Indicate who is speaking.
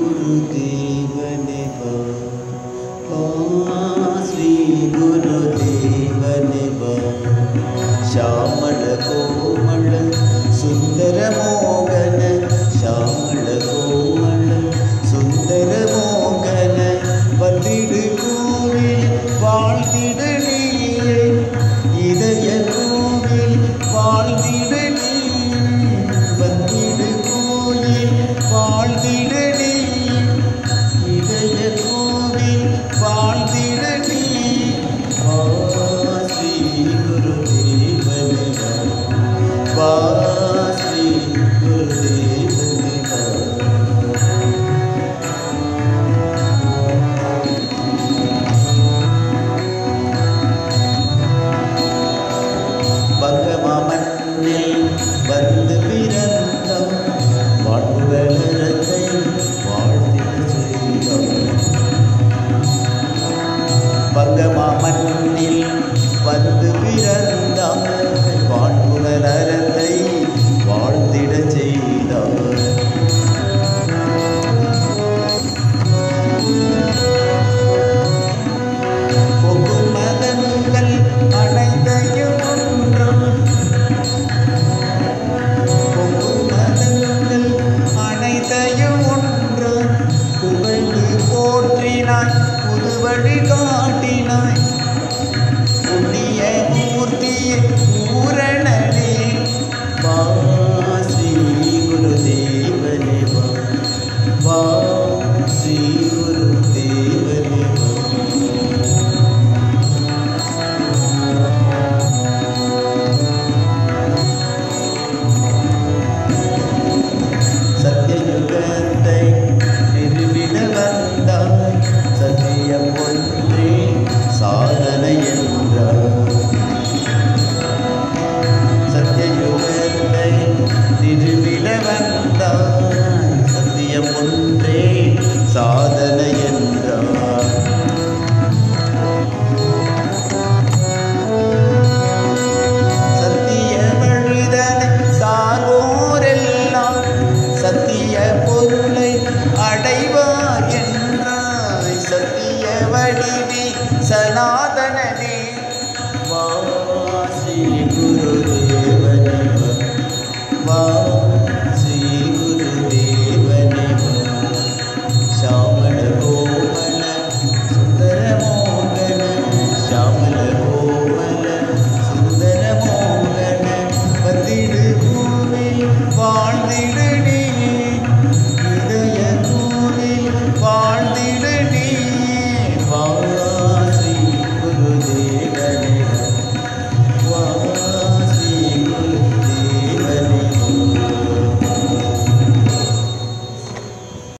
Speaker 1: Gurudev. வாழ்ந்திட நீ Muhammad வாழ்ந்திட